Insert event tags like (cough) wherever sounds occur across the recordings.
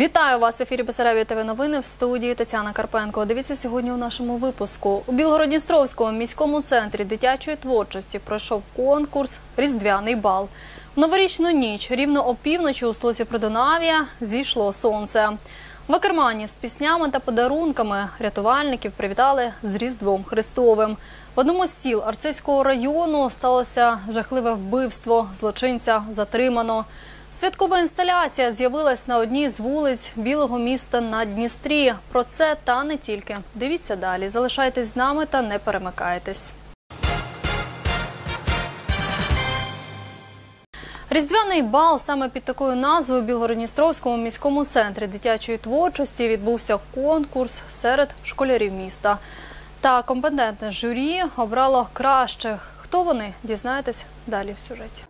Вітаю вас в ефірі Бесарабія ТВ новини в студії Тетяна Карпенко. Дивіться сьогодні у нашому випуску. У Білгородністровському міському центрі дитячої творчості пройшов конкурс Різдвяний бал. В новорічну ніч рівно опівночі у столиці Придонавія зійшло сонце. В Акермані з піснями та подарунками рятувальників привітали з Різдвом Христовим. В одному з сіл Арцизького району сталося жахливе вбивство. Злочинця затримано. Святкова інсталяція з'явилась на одній з вулиць білого міста на Дністрі. Про це та не тільки. Дивіться далі. Залишайтесь з нами та не перемикайтесь. Різдвяний бал саме під такою назвою у Білгородністровському міському центрі дитячої творчості відбувся конкурс серед школярів міста. Та компетентне журі обрало кращих. Хто вони дізнаєтесь далі в сюжеті.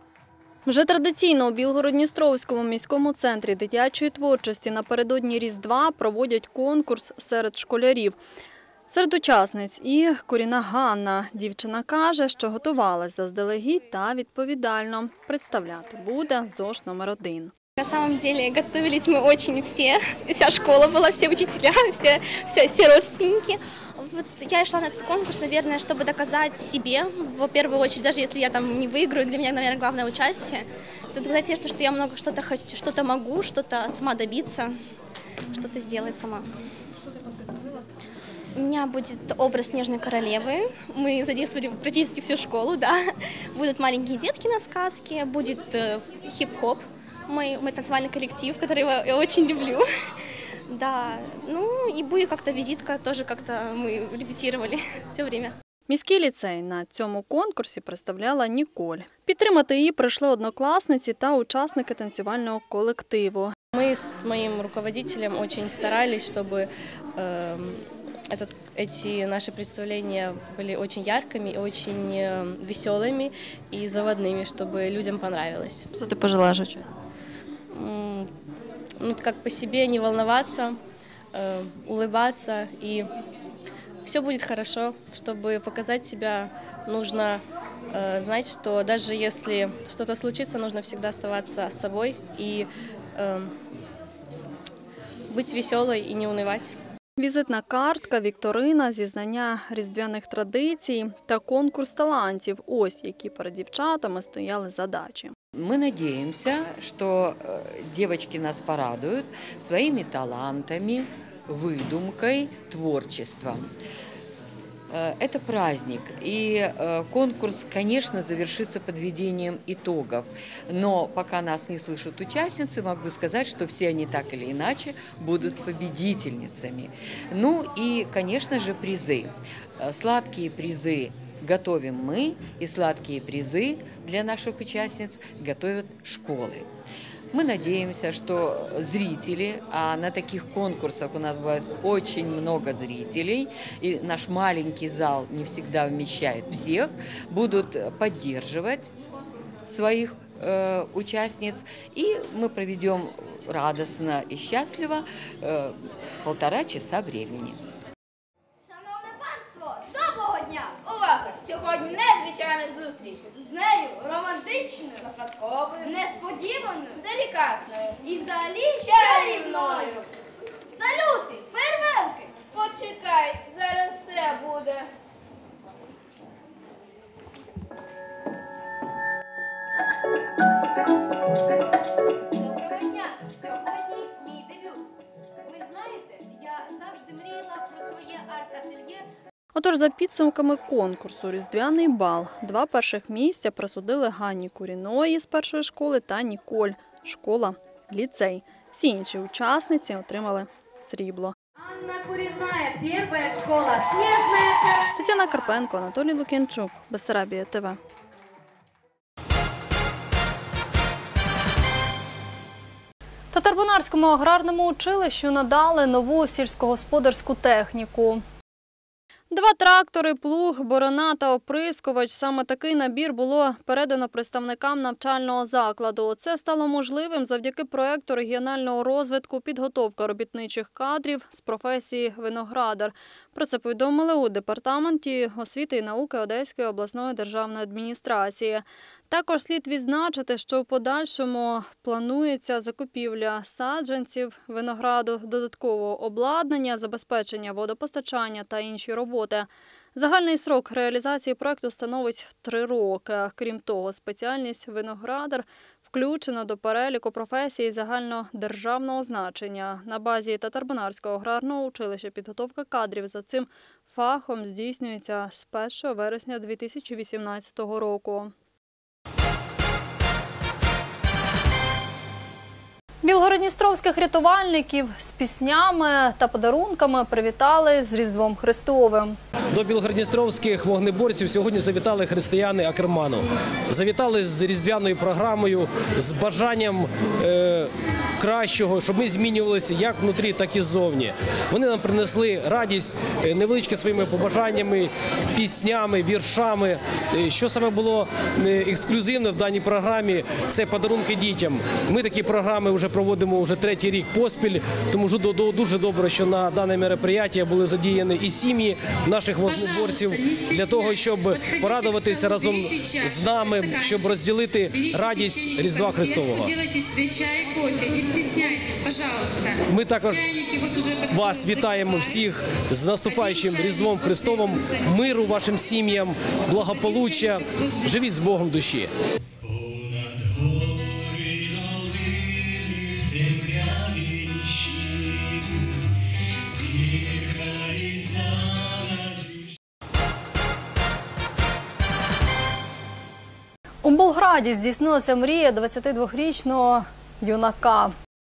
Вже традиційно у Білгородністровському міському центрі дитячої творчості напередодні Різдва проводять конкурс серед школярів. Серед учасниць і Коріна Ганна. Дівчина каже, що готувалась заздалегідь та відповідально. Представляти буде ЗОЖ номер один. На самом деле готовились мы очень все, вся школа была, все учителя, (laughs) все, все, все родственники. Вот я шла на этот конкурс, наверное, чтобы доказать себе, в первую очередь, даже если я там не выиграю, для меня, наверное, главное участие, то доказать себе, что я много что-то хочу, что-то могу, что-то сама добиться, что-то сделать сама. У меня будет образ снежной королевы. Мы задействовали практически всю школу, да. Будут маленькие детки на сказке, будет э, хип-хоп, мой, мой танцевальный коллектив, который я очень люблю. Да, ну и будет как-то визитка, тоже как-то мы репетировали (laughs) все время. Міський ліцей на цьому конкурсі представляла Ніколь. Підтримати її прийшли однокласниці та учасники танцювального колективу. Мы с моим руководителем очень старались, чтобы эм, этот, эти наши представления были очень яркими, очень э, веселыми и заводными, чтобы людям понравилось. Що ти пожелаєш участь? М, Ну, как по себе не волноваться, э, улыбаться и все будет хорошо. Чтобы показать себя, нужно э, знать, что даже если что-то случится, нужно всегда оставаться собой и э, быть веселой и не унывать. Візитна картка, вікторина, зізнання різдвяних традицій та конкурс талантів. Ось які перед дівчатами стояли задачі. Мы надеемся, что э, девочки нас порадуют своими талантами, выдумкой, творчеством. Э, Это праздник, и э, конкурс, конечно, завершится подведением итогов. Но пока нас не слышат участницы, могу сказать, что все они так или иначе будут победительницами. Ну и, конечно же, призы. Сладкие призы готовим мы, и сладкие призы для наших участниц готовят школы. Мы надеемся, что зрители, а на таких конкурсах у нас бывает очень много зрителей, и наш маленький зал не всегда вмещает всех, будут поддерживать своих э, участниц, и мы проведем радостно и счастливо э, полтора часа времени. Сьогодні незвичайна зустріч. З нею романтичною, загадковою, несподіваною, делікатною і взагалі чарівною. Салюти, фейерверки! Почекай, зараз все буде. Отож, за підсумками конкурсу Різдвяний бал два перших місця присудили Ганні Куріної з першої школи та Ніколь, школа, ліцей. Всі інші учасниці отримали срібло. Анна Куриная, первая школа, снежная. Тетяна Карпенко, Анатолій Лук'янчук, Бессарабія ТВ. Татарбунарському аграрному училищу надали нову сільськогосподарську техніку. Два трактори, плуг, борона та оприскувач. Саме такий набір було передано представникам навчального закладу. Це стало можливим завдяки проекту регіонального розвитку підготовка робітничих кадрів з професії виноградар. Про це повідомили у департаменті освіти і науки Одеської обласної державної адміністрації. Також слід відзначити, що в подальшому планується закупівля саджанців винограду, додаткового обладнання, забезпечення водопостачання та інші роботи. Загальний срок реалізації проекту становить три роки. Крім того, спеціальність виноградар включена до переліку професій загальнодержавного значення. На базі Татарбунарського аграрного училища підготовка кадрів за цим фахом здійснюється з 1 вересня 2018 року. Білгородністровських рятувальників з піснями та подарунками привітали з Різдвом Христовим. До білгородністровських вогнеборців сьогодні завітали християни Акерману. Завітали з різдвяною програмою, з бажанням е, кращого, щоб ми змінювалися як внутрі, так і ззовні. Вони нам принесли радість е, невеличкі своїми побажаннями, піснями, віршами. Е, Що саме було е, ексклюзивне в даній програмі, це подарунки дітям. Ми такі програми вже проводимо вже третій рік поспіль, тому ж до- до- дуже добре, що на дане мероприятие були задіяні і сім'ї наших вогнеборців для того, щоб порадуватися разом з нами, щоб розділити радість Різдва Христового. Ми також вас вітаємо всіх з наступаючим Різдвом Христовим, миру вашим сім'ям, благополуччя. Живіть з Богом душі. У здійснилася мрія 22-річного юнака.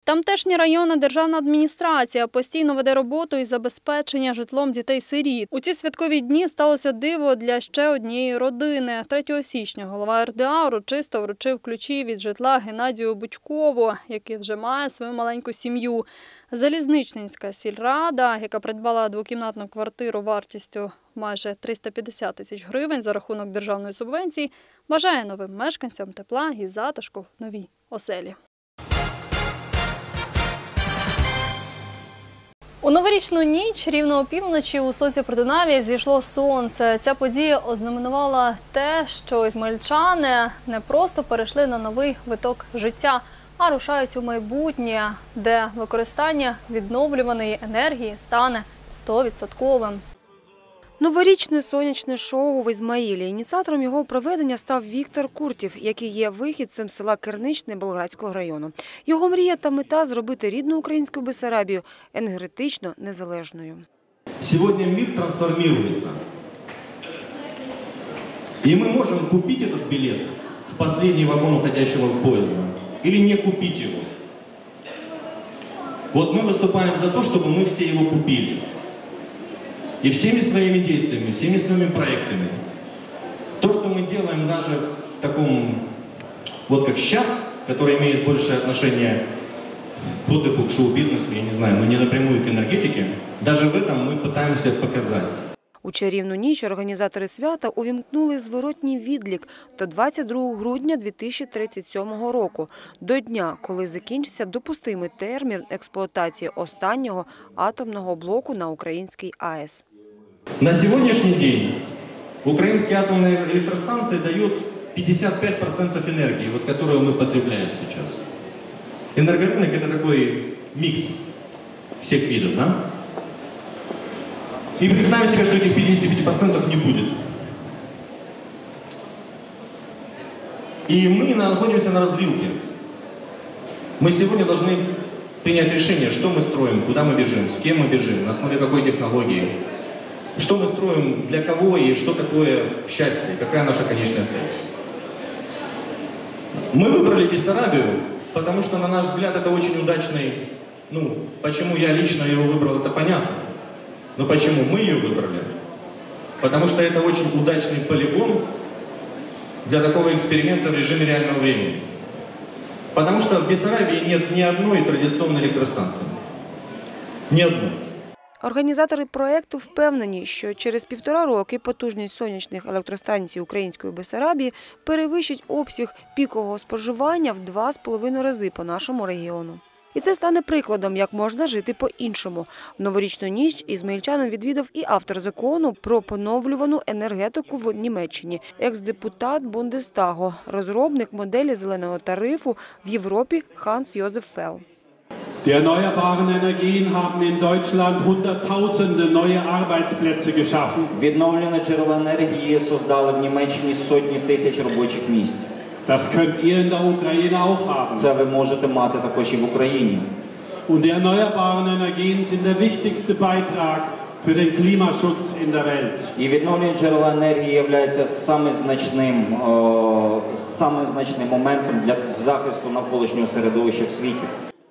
Тамтешня районна державна адміністрація постійно веде роботу із забезпечення житлом дітей-сиріт. У ці святкові дні сталося диво для ще однієї родини. 3 січня голова РДА урочисто вручив ключі від житла Геннадію Бучкову, який вже має свою маленьку сім'ю. Залізничницька сільрада, яка придбала двокімнатну квартиру вартістю майже 350 тисяч гривень за рахунок державної субвенції, бажає новим мешканцям тепла і затишку в новій оселі. У новорічну ніч рівно опівночі у столиці Придунаві зійшло сонце. Ця подія ознаменувала те, що ізмельчани не просто перейшли на новий виток життя, а рушають у майбутнє, де використання відновлюваної енергії стане 100%. Новорічне сонячне шоу в Ізмаїлі. Ініціатором його проведення став Віктор Куртів, який є вихідцем села Керничне Болградського району. Його мрія та мета зробити рідну українську Бесарабію енергетично незалежною. Сегодня мир трансформируется. И мы можем купить этот билет в последний вагон уходящего поезда или не купить его. Вот мы выступаем за то, чтобы мы все его купили. И всеми своими действиями, всеми своими проектами. То, что мы делаем даже в таком, вот как сейчас, который имеет большее отношение к отдыху, к шоу-бизнесу, я не знаю, но не напрямую к энергетике, даже в этом мы пытаемся показать. У чарівну ніч організатори свята увімкнули зворотній відлік до 22 грудня 2037 року, до дня, коли закінчиться допустимий термін експлуатації останнього атомного блоку на українській АЕС. На сегодняшний день украинские атомные электростанции дают 55% энергии, вот, которую мы потребляем сейчас. Энергорынок это такой микс всех видов, да? И представим себе, что этих 55% не будет. И мы находимся на развилке. Мы сегодня должны принять решение, что мы строим, куда мы бежим, с кем мы бежим, на основе какой технологии. Что мы строим, для кого и что такое счастье, какая наша конечная цель. Мы выбрали Бессарабию, потому что, на наш взгляд, это очень удачный, ну, почему я лично его выбрал, это понятно. Но почему мы ее выбрали? Потому что это очень удачный полигон для такого эксперимента в режиме реального времени. Потому что в Бессарабии нет ни одной традиционной электростанции. Ни одной. Організатори проекту впевнені, що через півтора роки потужність сонячних електростанцій української Бесарабії перевищить обсяг пікового споживання в два з половиною рази по нашому регіону. І це стане прикладом, як можна жити по-іншому. В новорічну ніч ізмаїльчанин відвідав і автор закону про поновлювану енергетику в Німеччині, екс-депутат Бундестагу, розробник моделі зеленого тарифу в Європі Ханс Йозеф Фел. Die erneuerbaren Energien haben in Deutschland Hunderttausende neue Arbeitsplätze geschaffen. Відновлені джерела енергії создали в Німеччині сотні тисяч робочих місць. Das könnt ihr in der Ukraine auch haben. Це ви можете мати також і в Україні. Und die erneuerbaren Energien sind der wichtigste Beitrag für den Klimaschutz in der Welt. І відновлення джерела енергії являється саме значним, о, саме значним моментом для захисту навколишнього середовища в світі.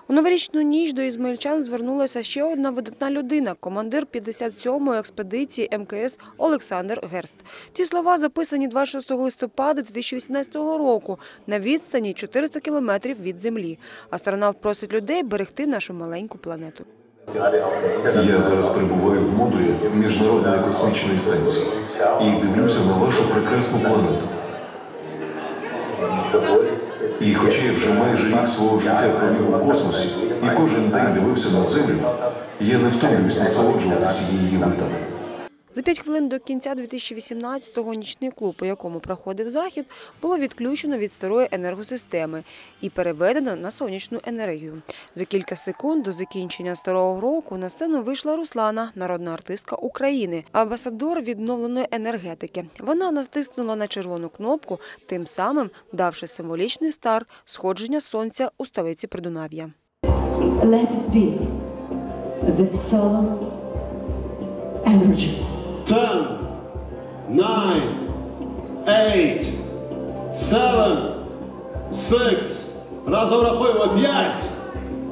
У новорічну ніч до ізмаїльчан звернулася ще одна видатна людина, командир 57-ї експедиції МКС Олександр Герст. Ці слова записані 26 листопада 2018 року на відстані 400 кілометрів від землі. Астронавт просить людей берегти нашу маленьку планету. Я зараз перебуваю в модулі Міжнародної космічної станції і дивлюся на вашу прекрасну планету. І хоча я вже майже рік свого життя провів у космосі і кожен день дивився на землю, я не втомлююсь насолоджуватися її видами. За п'ять хвилин до кінця 2018-го нічний клуб, у якому проходив захід, було відключено від старої енергосистеми і переведено на сонячну енергію. За кілька секунд до закінчення старого року на сцену вийшла Руслана, народна артистка України, амбасадор відновленої енергетики. Вона натиснула на червону кнопку, тим самим давши символічний стар сходження сонця у столиці Придунав'я. Let it be the solar energy. Ten, nine, eight, seven, six. Разом рахуємо. П'ять,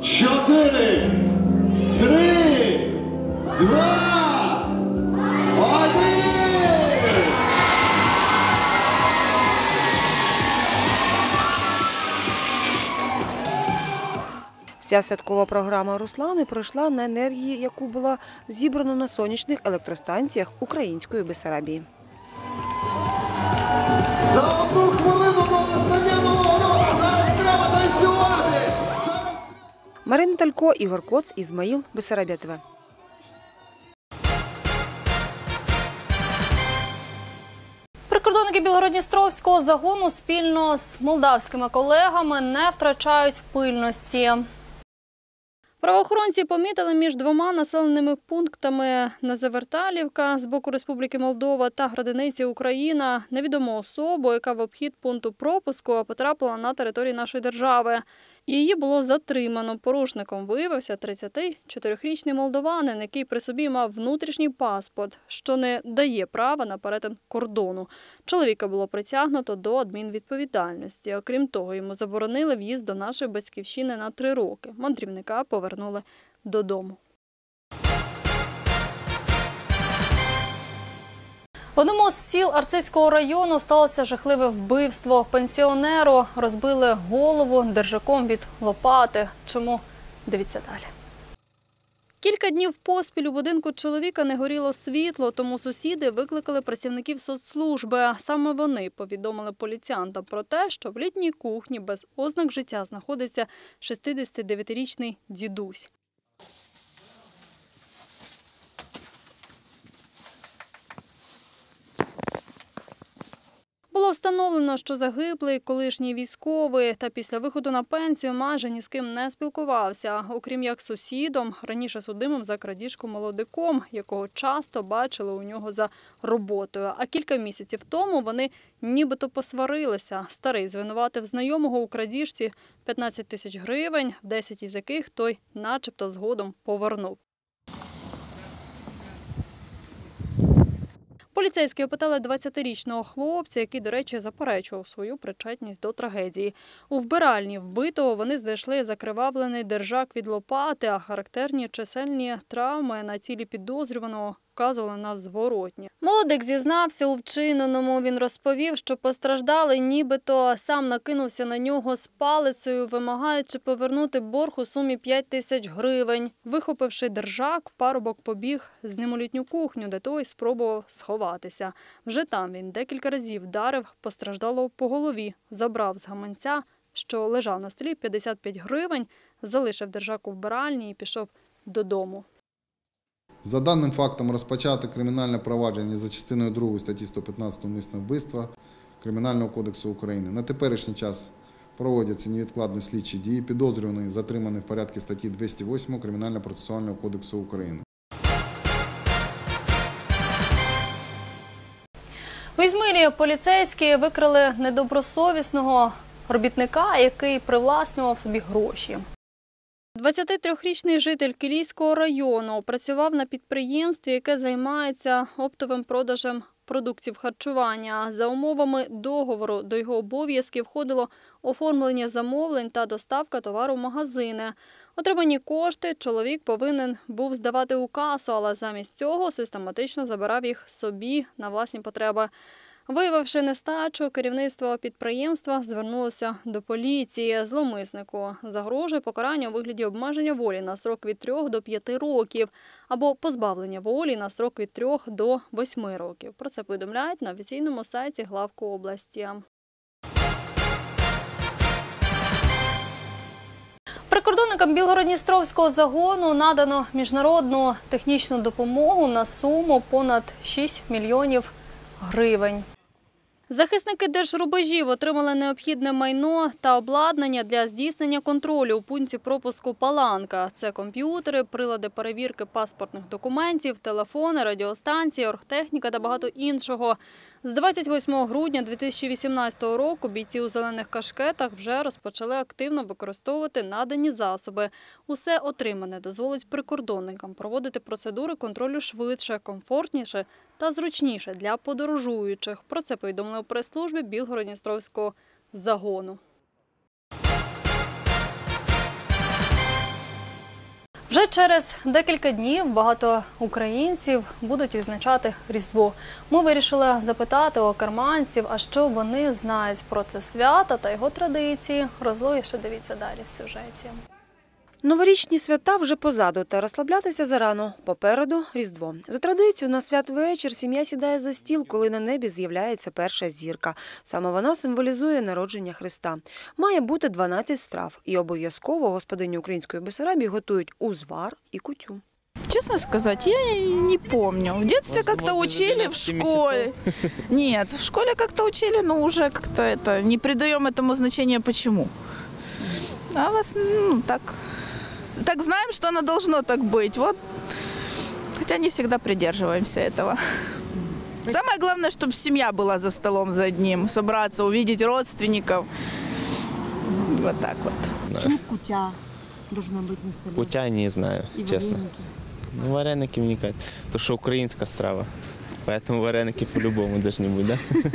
чотири, три, два, один. Вся святкова програма Руслани пройшла на енергії, яку було зібрано на сонячних електростанціях української Бесарабії. За одну хвилину до настання нового року. Зараз треба танцювати. Зараз Марина Талько, Ігор Коц, Ізмаїл, Бесарабія ТВ. Прикордонники Білгородністровського загону спільно з молдавськими колегами не втрачають пильності. Правоохоронці помітили між двома населеними пунктами Назаверталівка з боку Республіки Молдова та Градиниці Україна невідому особу, яка в обхід пункту пропуску потрапила на територію нашої держави. Її було затримано. Порушником виявився 34-річний молдованин, який при собі мав внутрішній паспорт, що не дає права на перетин кордону. Чоловіка було притягнуто до адмінвідповідальності. Окрім того, йому заборонили в'їзд до нашої батьківщини на три роки. Мандрівника повернули додому. В одному з сіл Арцизького району сталося жахливе вбивство. Пенсіонеру розбили голову держаком від лопати. Чому? Дивіться далі. Кілька днів поспіль у будинку чоловіка не горіло світло, тому сусіди викликали працівників соцслужби. Саме вони повідомили поліціянтам про те, що в літній кухні без ознак життя знаходиться 69-річний дідусь. Було встановлено, що загиблий колишній військовий та після виходу на пенсію майже ні з ким не спілкувався, окрім як сусідом, раніше судимим за крадіжку молодиком, якого часто бачили у нього за роботою. А кілька місяців тому вони нібито посварилися. Старий звинуватив знайомого у крадіжці 15 тисяч гривень, 10 із яких той начебто згодом повернув. Поліцейські опитали 20-річного хлопця, який, до речі, заперечував свою причетність до трагедії. У вбиральні вбитого вони знайшли закривавлений держак від лопати, а характерні чисельні травми на тілі підозрюваного вказували на зворотні. Молодик зізнався у вчиненому. Він розповів, що постраждалий нібито сам накинувся на нього з палицею, вимагаючи повернути борг у сумі 5 тисяч гривень. Вихопивши держак, парубок побіг з ним у літню кухню, де той спробував сховатися. Вже там він декілька разів вдарив постраждалого по голові, забрав з гаманця, що лежав на столі 55 гривень, залишив держаку вбиральні і пішов додому. За даним фактом розпочато кримінальне провадження за частиною 2 статті 115 умисне вбивства Кримінального кодексу України. На теперішній час проводяться невідкладні слідчі дії, підозрюваний затриманий в порядку статті 208 Кримінально-процесуального кодексу України. У Ізмирі поліцейські викрили недобросовісного робітника, який привласнював собі гроші. 23-річний житель Кілійського району працював на підприємстві, яке займається оптовим продажем продуктів харчування. За умовами договору до його обов'язків входило оформлення замовлень та доставка товару в магазини. Отримані кошти чоловік повинен був здавати у касу, але замість цього систематично забирав їх собі на власні потреби. Виявивши нестачу, керівництво підприємства звернулося до поліції. Зломиснику загрожує покарання у вигляді обмеження волі на срок від 3 до 5 років або позбавлення волі на срок від 3 до 8 років. Про це повідомляють на офіційному сайті главку області. Прикордонникам Білгородністровського загону надано міжнародну технічну допомогу на суму понад 6 мільйонів гривень. Захисники держрубежів отримали необхідне майно та обладнання для здійснення контролю у пункті пропуску Паланка. Це комп'ютери, прилади перевірки паспортних документів, телефони, радіостанції, оргтехніка та багато іншого. З 28 грудня 2018 року бійці у зелених кашкетах вже розпочали активно використовувати надані засоби. Усе отримане дозволить прикордонникам проводити процедури контролю швидше, комфортніше та зручніше для подорожуючих. Про це повідомили у прес-службі Білгородністровського загону. Вже через декілька днів багато українців будуть відзначати Різдво. Ми вирішили запитати у карманців, а що вони знають про це свято та його традиції. Розлогіше дивіться далі в сюжеті. Новорічні свята вже позаду, та розслаблятися зарано. Попереду Різдво. За традицією, на святвечір сім'я сідає за стіл, коли на небі з'являється перша зірка. Саме вона символізує народження Христа. Має бути 12 страв, і обов'язково господині української Бесарабії готують узвар і кутю. Честно сказать, я не помню. В детстве как-то учили в школе. (laughs) Нет, в школе как-то учили, но уже как-то это не придаем этому значения почему. А вас, ну, так, так знаем, что оно должно так быть. Вот, хотя не всегда придерживаемся этого. Самое главное, чтобы семья была за столом за одним, собраться, увидеть родственников. Вот так вот. Почему кутя должна быть на столе? Кутя не знаю, И честно. вареники. Ну, вареники мне кажется, то что украинская страва. Поэтому вареники по-любому должны быть, да? (laughs)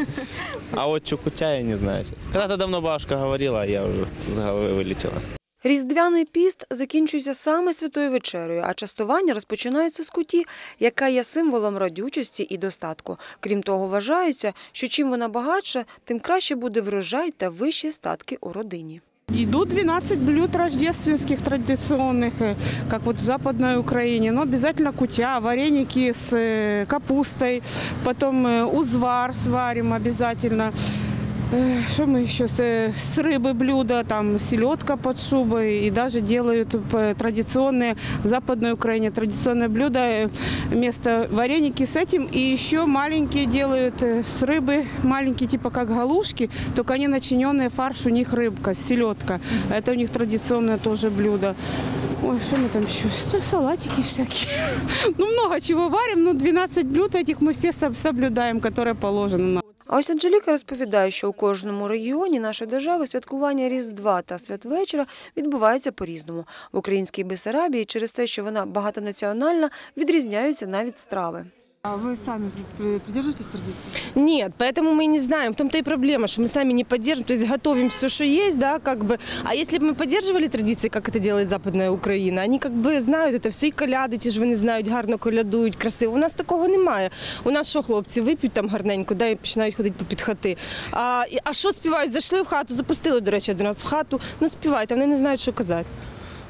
А вот что кутя, я не знаю. Когда-то давно бабушка говорила, а я уже с головы вылетела. Різдвяний піст закінчується саме святою вечерею, а частування розпочинається з куті, яка є символом родючості і достатку. Крім того, вважається, що чим вона багатша, тим краще буде врожай та вищі статки у родині. Идут 12 блюд рождественских традиционных, э, как вот в Западной Украине. Но обязательно кутя, вареники с э, капустой, потом э, узвар сварим обязательно. Что мы еще? С, э, с рыбы блюда, там селедка под шубой. И даже делают традиционные в Западной Украине традиционное блюдо э, вместо вареники с этим. И еще маленькие делают э, с рыбы, маленькие типа как галушки, только они начиненные фарш, у них рыбка, селедка. Это у них традиционное тоже блюдо. Ой, что мы там еще? Салатики всякие. (laughs) Ну, много чего варим, но 12 блюд этих мы все соб- соблюдаем, которые положено нам. А ось Анжеліка розповідає, що у кожному регіоні нашої держави святкування Різдва та святвечора відбувається по-різному. В українській Бесарабії через те, що вона багатонаціональна, відрізняються навіть страви. А вы сами при- придерживаетесь традиций? Нет, поэтому мы не знаем. В том-то и проблема, что мы сами не поддерживаем, то есть готовим все, что есть, да, как бы. А если бы мы поддерживали традиции, как это делает Западная Украина, они как бы знають это все, і коляди, ті ж вони знають, гарно колядують, красиво. У нас такого немає. У нас що, хлопці, вип'ють там гарненько, да, і починають ходити по під хати. А, і- а що співають? Зайшли в хату, запустили, до речі, один раз в хату, ну співайте, вони не знають, що казати.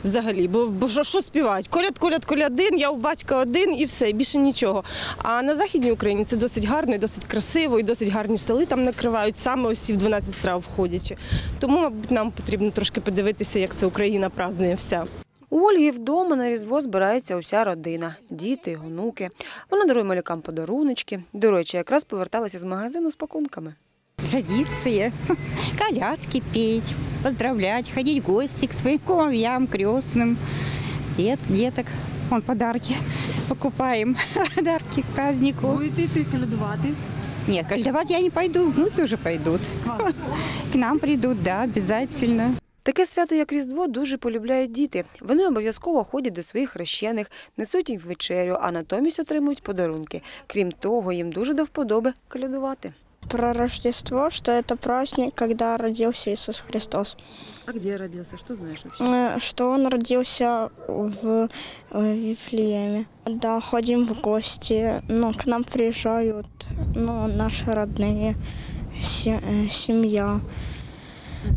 Взагалі, бо, бо що, що співають? Коляд, коляд, колядин, я у батька один і все, більше нічого. А на Західній Україні це досить гарно, і досить красиво, і досить гарні столи там накривають, саме ось ці в 12 страв входячи. Тому, мабуть, нам потрібно трошки подивитися, як це Україна празднує вся. У Ольги вдома на Різдво збирається уся родина, діти, онуки. Вона дарує малюкам подаруночки. До речі, якраз поверталася з магазину з пакунками. Традиция. (laughs) Колядки петь, поздравлять, ходить в гости к своим кумовьям, крестным. Дет, деток. Вон подарки покупаем. (laughs) Подарки к празднику. Будете йти колядувати? Нет, колядовать я не пойду, внуки уже пойдут. (laughs) К нам придут, да, обязательно. Таке свято, як Різдво, дуже полюбляють діти. Вони обов'язково ходять до своїх хрещених, несуть їм вечерю, а натомість отримують подарунки. Крім того, їм дуже до вподоби колядувати. Про Рождество, что это праздник, когда родился Иисус Христос. А где родился? Что знаешь вообще? Э, Что он родился в э, Вифлееме. Да, ходим в гости, ну, к нам приезжают, ну, наши родные, се- э, семья.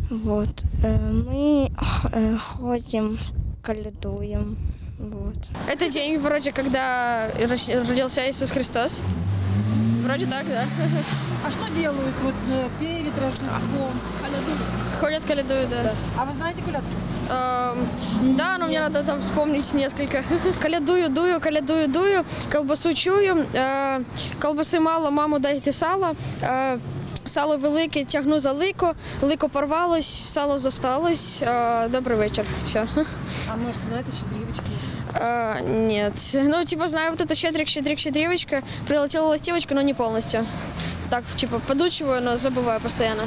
Вот. Э, Мы э, ходим, калядуем. Вот. Это день вроде, когда рос- родился Иисус Христос. Вроде так, да. А что делают вот э, перед Рождеством? Ходят, калядуют, да. А вы знаете колядки? Эм, да, но мне надо там вспомнить несколько. (laughs) Калядую, дую, калядую, дую, колбасу чую, е, колбаси мало, маму дайте сало. Е, Сало велике, тягну за лико, лико порвалось, сало зосталось. Е, Добрий вечір. Все. А может, знаете, щедрівочки? Э, нет. Ну, типа, знаю вот это щедрик, щедрик, щедревочка. Прилетела ластивочка, но не полностью. Так, типа, подучиваю, но забываю постоянно.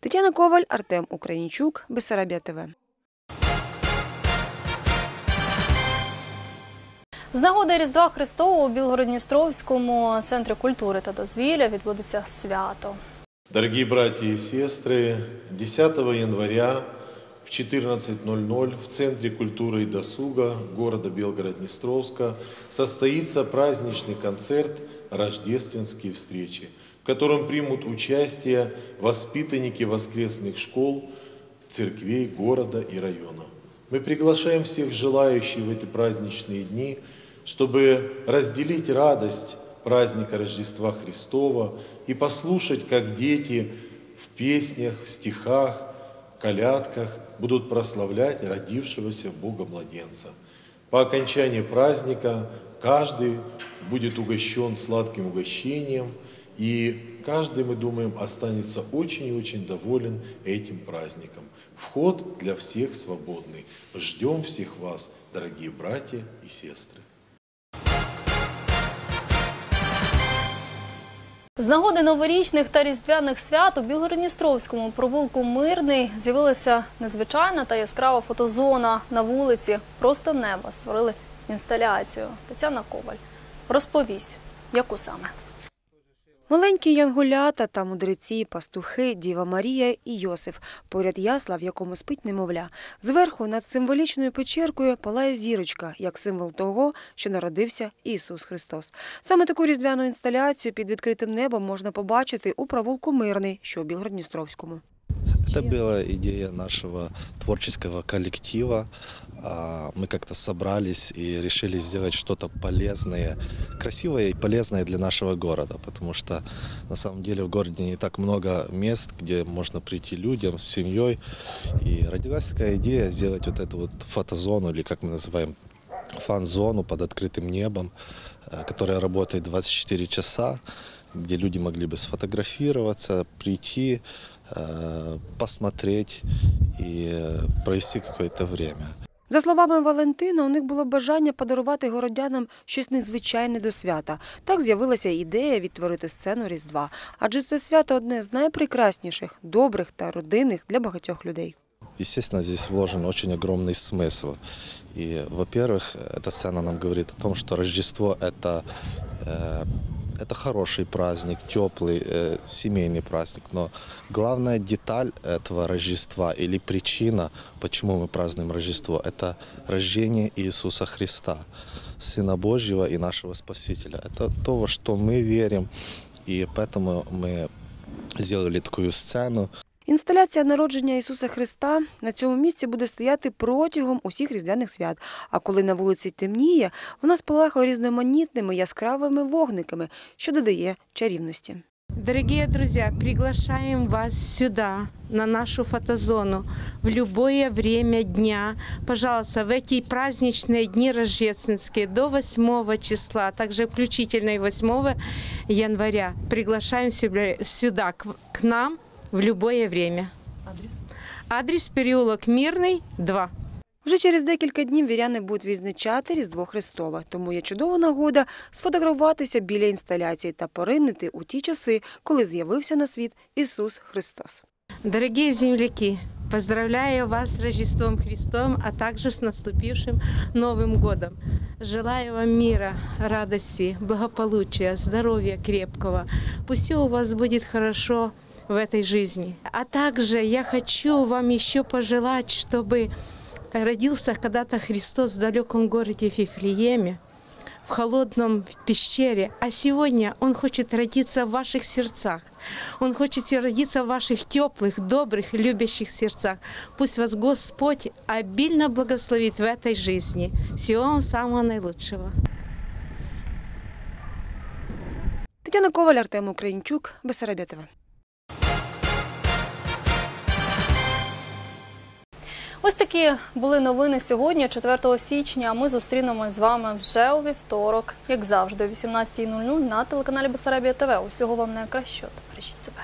Тетяна Коваль, Артем Українчук, Бесарабія ТВ. З нагоди Різдва Христового у Білгородністровському центрі культури та дозвілля відбудеться свято. Дорогие братья и сестры, 10 января в 14.00 в Центре культуры и досуга города Белгород-Днестровска состоится праздничный концерт «Рождественские встречи», в котором примут участие воспитанники воскресных школ, церквей города и района. Мы приглашаем всех желающих в эти праздничные дни, чтобы разделить радость праздника Рождества Христова и послушать, как дети в песнях, в стихах, колядках будут прославлять родившегося Бога младенца. По окончании праздника каждый будет угощен сладким угощением, и каждый, мы думаем, останется очень и очень доволен этим праздником. Вход для всех свободный. Ждем всех вас, дорогие братья и сестры. З нагоди новорічних та різдвяних свят у Білгородністровському провулку Мирний з'явилася незвичайна та яскрава фотозона на вулиці. Просто неба створили інсталяцію. Тетяна Коваль розповість, яку саме. Маленькі янгулята та мудреці, пастухи, Діва Марія і Йосиф. Поряд ясла, в якому спить немовля. Зверху над символічною печеркою палає зірочка, як символ того, що народився Ісус Христос. Саме таку різдвяну інсталяцію під відкритим небом можна побачити у провулку Мирний, що у Білгородністровському. Это была идея нашего творческого коллектива. А, Мы как-то собрались и решили сделать что-то полезное, красивое и полезное для нашего города, потому что на самом деле в городе не так много мест, где можно прийти людям с семьей. И родилась такая идея сделать вот эту вот фотозону, или как мы называем, фан-зону под открытым небом, э, которая работает 24 часа, где люди могли бы сфотографироваться, прийти, э, посмотреть и э, провести какое-то время. За словами Валентина, у них було бажання подарувати городянам щось незвичайне до свята. Так з'явилася ідея відтворити сцену Різдва, адже це свято одне з найпрекрасніших, добрих та родинних для багатьох людей. Естественно, здесь вложен очень огромный смысл. И, во-первых, эта сцена нам говорит о том, что Рождество это, э, это хороший праздник, теплый, э, семейный праздник. Но главная деталь этого Рождества или причина, почему мы празднуем Рождество, это рождение Иисуса Христа, Сына Божьего и нашего Спасителя. Это то, во что мы верим, и поэтому мы сделали такую сцену, Інсталяція народження Ісуса Христа на цьому місці буде стояти протягом усіх різдвяних свят. А коли на вулиці темніє, вона спалахує різноманітними яскравими вогниками, що додає чарівності. Дорогие друзья, приглашаем вас сюда, на нашу фотозону, в любое время дня. Пожалуйста, в эти праздничные дни рождественские до 8 числа, также включительно и 8 января, приглашаем сюда, к нам, в любое время. Адрес? Адрес переулок Мирный, 2. Вже через декілька днів віряни будуть відзначати Різдво Христове, тому є чудова нагода сфотографуватися біля інсталяції та поринити у ті часи, коли з'явився на світ Ісус Христос. Дорогие земляки, поздравляю вас с Рождеством Христом, а также с наступившим Новым годом. Желаю вам мира, радости, благополучия, здоровья крепкого. Пусть у вас будет хорошо в этой жизни. А также я хочу вам еще пожелать, чтобы родился когда-то Христос в далеком городе Вифлееме, в холодном пещере, а сегодня Он хочет родиться в ваших сердцах. Он хочет родиться в ваших теплых, добрых, любящих сердцах. Пусть вас Господь обильно благословит в этой жизни. Всего вам самого наилучшего. Тетяна Коваль, Артем Українчук, Бесарабія Ось такі були новини сьогодні, 4 січня. Ми зустрінемось з вами вже у вівторок, як завжди, о 18.00 на телеканалі Бесарабія ТВ. Усього вам найкращого. Бережіть себе.